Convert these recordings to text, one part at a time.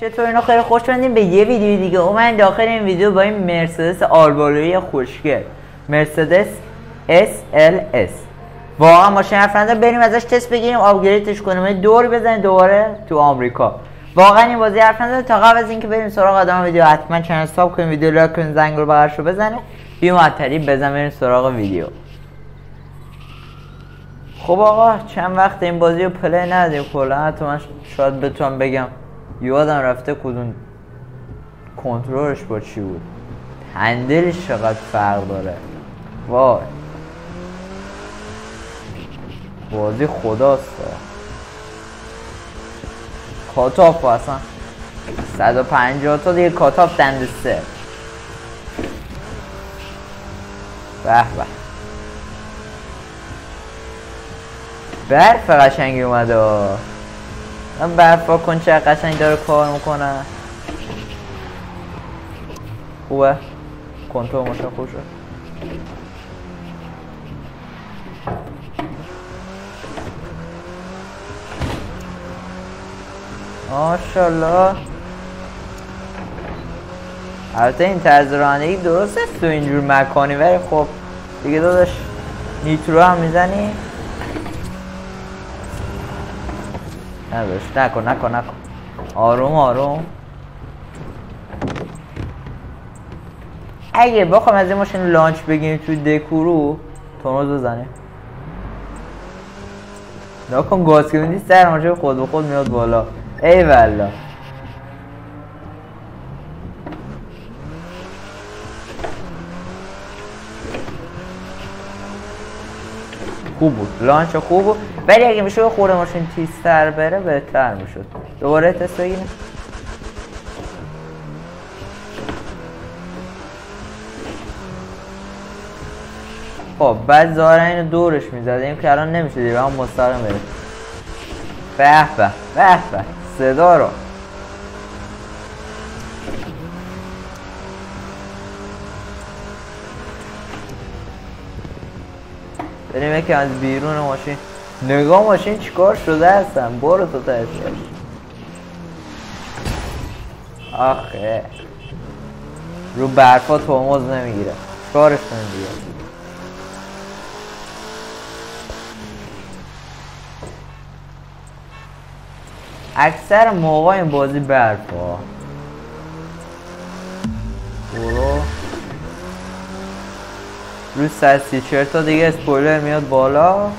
چطور اینا خیلی خوش بندیم به یه ویدیو دیگه. اومد داخل این ویدیو با این مرسدس آربالوی خوشگل مرسدس SLS واقعا ماشین افرنده بریم ازش تست بگیریم آپگریدش کنیم. یه دوری بزنیم دوباره تو آمریکا. واقعا این بازی افرنده تا قبل از اینکه بریم سراغ ادامه ویدیو حتما چنل ساب کنیم ویدیو لایک کنیم زنگ رو بغلش رو بزنه بیم معطلی بزن بریم سراغ ویدیو. خب آقا چند وقت این بازی رو پلی ندیم کلا حتی من شاید بتونم بگم. یادم رفته کدوم کنترلش با چی بود. هندلش چقدر فرق داره. وای. بازی خداست. کاتاپ اصلا. 150 تا دیگه کاتاپ دنده سه. به به. برف قشنگی اومده. من برف کن چه قشنگ داره کار می‌کنه. خوبه؟ کنترل ماشین خوب شد. ماشالله البته این طرز رانندگی درست است تو اینجور مکانی ولی خب دیگه داداش نیترو هم می‌زنی؟ نداشت. نکن نکن نکن آروم آروم. اگه بخوام از این ماشین لانچ بگیریم توی دکورو ترمز بزنه نکن گاز که میدی سر ماشین خود به خود میاد بالا. ای والله. خوب بود. لانچ خوب بود. ولی اگه میشه خورده ماشین تیزتر بره بهتر می‌شد. دوباره تست بگیریم. خب بعد ظاهرا اینو دورش می‌زدیم که الان نمیشه دیگه. هم مستقیم بریم. به به به به. صدا رو. بریم یکی از بیرون ماشین. نگاه ماشین چیکار شده هستم برو تو تشش آخه. رو برفا توموز نمی‌گیره. کارش نمی‌گیره. اکثر موقع این بازی برفا. برو. رو 134 تا دیگه اسپویلر میاد بالا.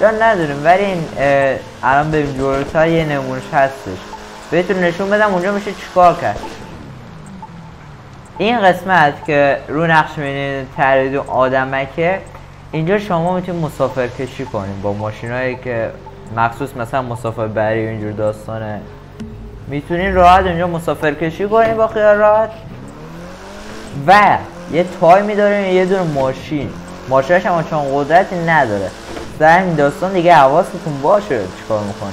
جان نداریم ولی این الان ببین جلوتر یه نمونش هستش. بهتون نشون بدم اونجا میشه چیکار کرد. این قسمت که رو نقش می‌بینید ترید آدمکه اینجا شما می‌تونید مسافر کشی کنیم با ماشینایی که مخصوص مثلا مسافر بری و اینجور داستانه. می‌تونین راحت اونجا مسافر کشی کنیم با خیال راحت. و یه تایمی داریم یه دور ماشین. ماشینش هم چون قدرتی نداره. در این داستان دیگه حواستون باشه چیکار می‌کنه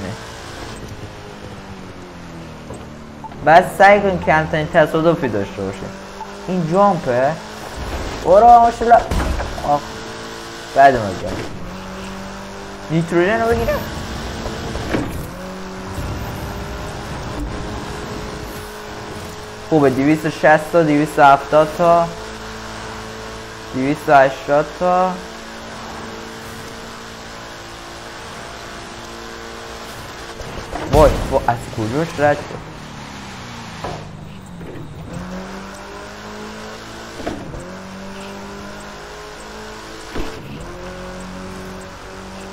بعد سعی کن کمترین تصادفی داشته باشه این جامپه برو ماشالله آخ. بعد ما جام نیتروژن رو بگیرم خوبه. 260 تا 270 تا. 280 تا. وای وای از کجاش رد شد؟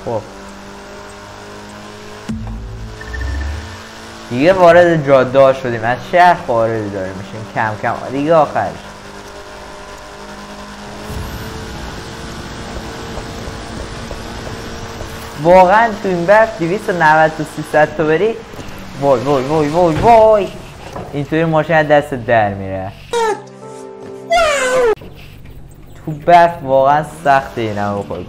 خب. دیگه وارد جاده شدیم از شهر خارج داریم میشیم کم کم. دیگه آخرش. واقعا تو این برف 290 تا 300 تا بری وای وای وای وای وای. اینطوری ماشین دست در میره. تو برف واقعا سخته این هم بخواد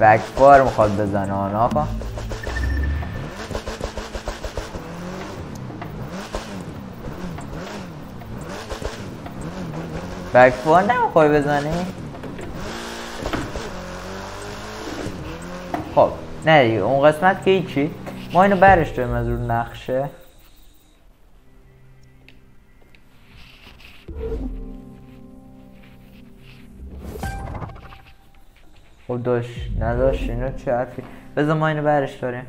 بکبار می‌خواد بزنه آن آقا بکبار نمی‌خوای بزنی؟ نه دیگه اون قسمت که هیچی. ما اینو برش داریم از رو نقشه. خب داشت نداشت اینو چه حرفی؟ بذار ما اینو برش داریم.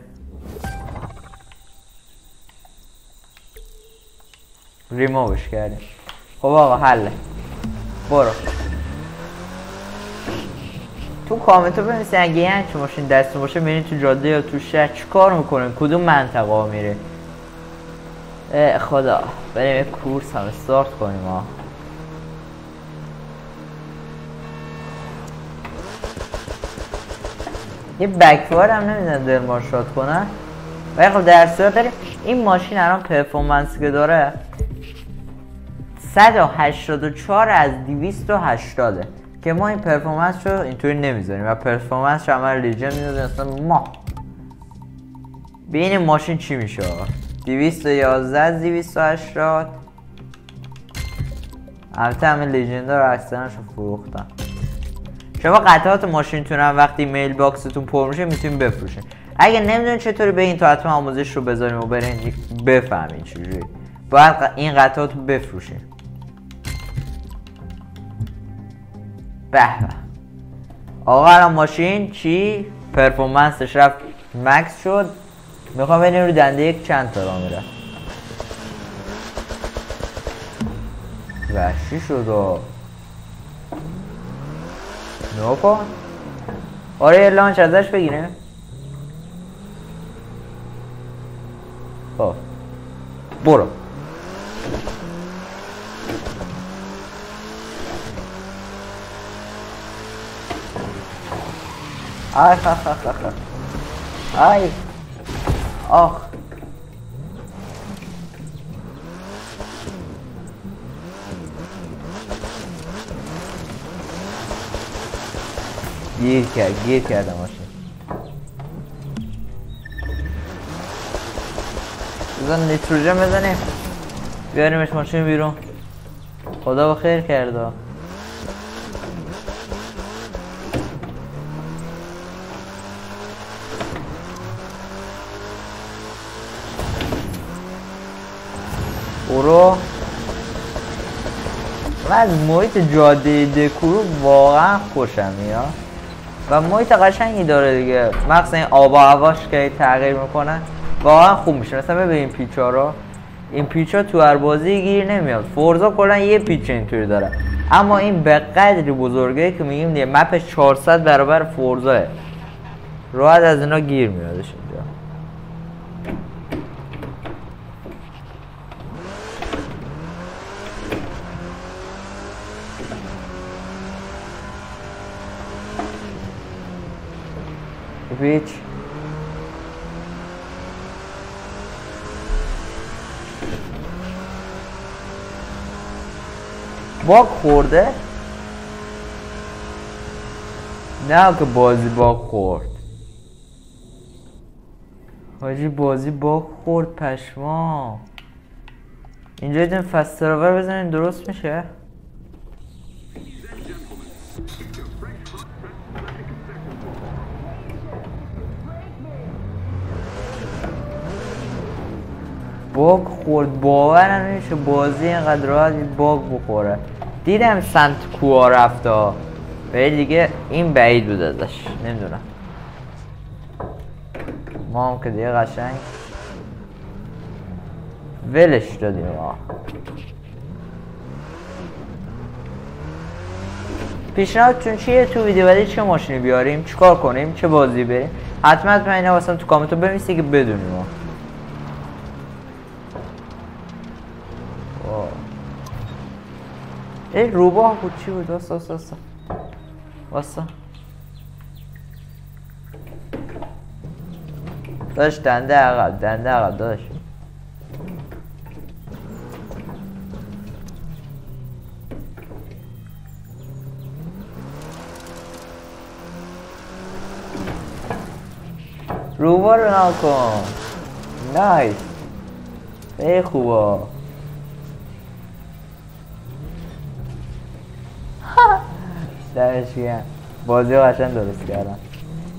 ریمووش کردیم. خب آقا حله. برو. تو کامنت رو بنویسین اگه یه همچین ماشین دست باشه میرین تو جاده یا تو شهر چی کار می‌کنین کدوم منطقه ها میره؟ خدا. بریم کورس هم استارت کنیم ها یه بکفار هم ما شاد کنن؟ ولی خب در صورت داریم این ماشین الان پرفورمنس که داره 184 از 280 که ما این پرفورمنس رو اینطوری نمی‌ذاریم. و پرفورمنس رو عمل لیجن می‌ذاریم. اصلا ما. بین ماشین چی میشه 211 از 280 البته همه لیجندار رو اکثرش رو فروختن. شما قطعات ماشینتون هم وقتی میل باکستون پر میشه می‌تونین بفروشین. اگه نمی‌دونین چطوری به این تا حتما آموزش رو بذاریم و برین بفهمین چجوری. باید این قطعات رو بفروشین. به. به آقا الان ماشین چی؟ پرفورمنسش رفت. مکس شد. می‌خوام ببینیم رو دنده یک چند تا را میره وحشی شد و نو آره یه لانچ ازش بگیریم. خب. برو. آی خا خا خا خا آی آخ گیر کرد گیر کردم ماشین بزن نیتروژن بزنیم بیاریمش ماشین بیرون خدا با خیر کرده برو. من از محیط جاده دکورو واقعا خوشم میاد. و محیط قشنگی داره دیگه. مخصوصا این آب و که تغییر می‌کنه واقعا خوب میشه. مثلا ببین این رو. این پیچا تو هر بازی گیر نمیاد. فورزا کلا یه پیچ اینطوری داره. اما این به قدری بزرگه که میگیم دیگه مپش 400 برابر فورزاه. راحت از اینا گیر میادش. هیچ باگ خورده؟ نه که بازی باگ خورد. حاجی بازی باگ خورد پشما اینجا یه فستراور بزنین درست میشه؟ باگ خورد. باورم نمیشه بازی اینقدر راحت باگ بخوره. دیدم سنت کوا رفت ها. ولی دیگه این بعید بود ازش. نمی‌دونم. ما هم که دیگه قشنگ ولش دادیم ما پیشنهادتون چیه تو ویدیو بعدی چه ماشینی بیاریم؟ چیکار کنیم؟ چه بازی بریم؟ حتما حتما اینا واسه تو کامنت رو بنویسید که بدونیم ای روباه بود چی بود؟ واسه واسه واسه. واسه. داشت دنده عقب دنده عقب داشت. روبا رو نکن نایس. خیلی خوبه دمش گرم بازی قشنگ درست کردم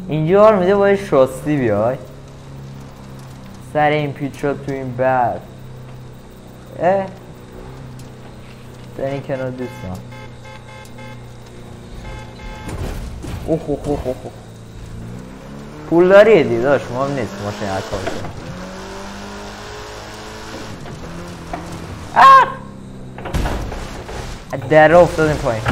اینجا حال میده باید شاستی بیای. سر این پیچ شد تو این برد اه. این کنار دوستان اوه اوه اوه اوه پول داری دیداش مهم نیست ماشین هر کار در افتادیم پایین.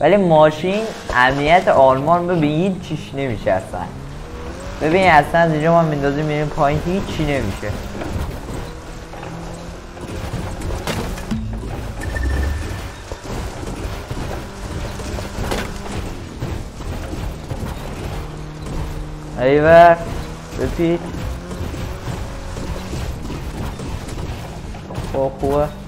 ولی ماشین امنیت آلمان به هیچ چیش نمیشه اصلا. ببین اصلا از اینجا ما میندازیم میریم پایین هیچی نمیشه. ایوه بپیچ. خب خوبه.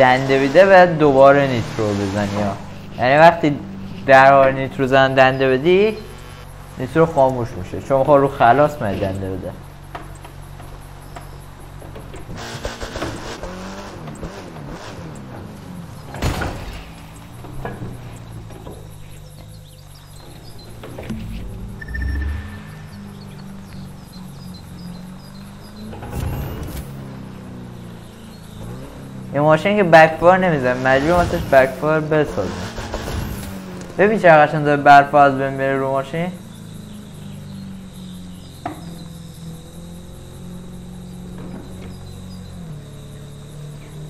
دنده بیده و دوباره نیترو بزنی یعنی وقتی در حال نیترو زن دنده بدی نیترو خاموش میشه. چون خب رو خلاص من دنده بده. این ماشین که بکفار نمیزن مجبور واسش بکفار بسازم. ببین چه قشنگ داره برف از بین میره رو ماشین.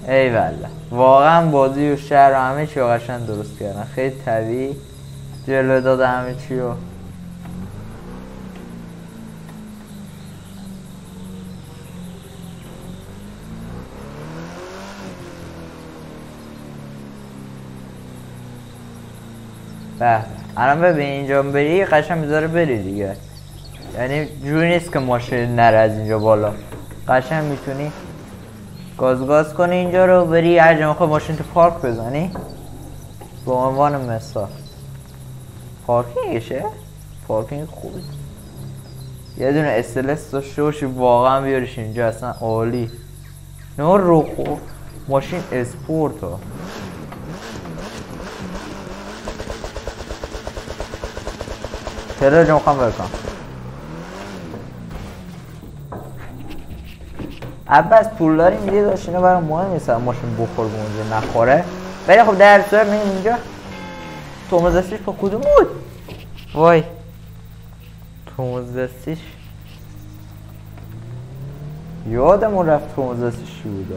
ای والله. واقعا بازی و شهر و همه چی قشنگ درست کردن. خیلی طبیعی. جلو داده همه چی رو. به الان ببین اینجا بری قشنگ می‌ذاره بری دیگه. یعنی جوری نیست که ماشین نره از اینجا بالا. قشنگ می‌تونی گاز گاز کنی اینجا رو بری هر جا ماشین تو پارک بزنی. به عنوان مثال. پارکینگشه؟ پارکینگ خوبی یه دونه استلس داشته باشی واقعا بیاریش اینجا اصلا عالی. نه رو ماشین اسپورت ها جو می‌خوام برکن عباس پول داری میدی داشت؟ اینو برای مهم نیست ماشین بخور به اونجا نخوره. ولی خب در صورت میگیم اینجا؟ تومز با کدوم بود؟ وای. تومز دستیش یادمون رفت تومز چی بود؟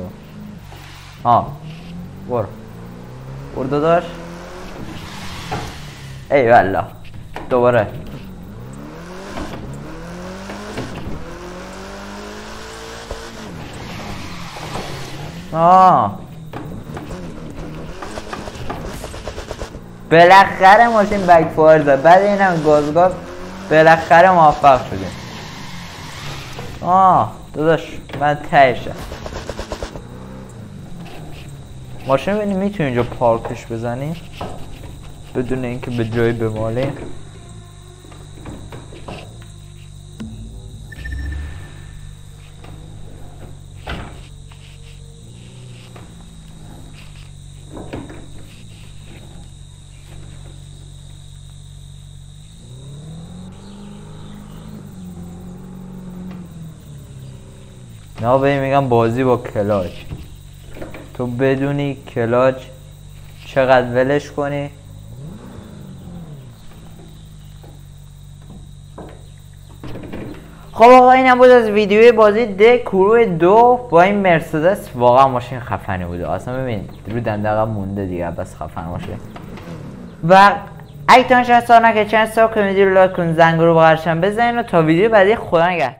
ها برو. برو داداش. ای والله. دوباره. آه. بالاخره ماشین بک فایر زد. بعد اینم گاز گاز بالاخره موفق شدیم. آه داداش من تهشم ماشین ببینیم می‌تونی اینجا پارکش بزنیم بدون اینکه به جای بمالیم. نه به میگم بازی با کلاچ. تو بدونی کلاچ چقدر ولش کنی؟ خب آقا اینم بود از ویدیوی بازی ده کرو دو با این مرسدس. واقعا ماشین خفنی بوده. اصلا ببین رو دندقه مونده دیگه بس خفن باشه. و اگه تا چند سال نکه چند سال که رو لایک زنگ رو بغرشم بزنین و تا ویدیو بعدی خدا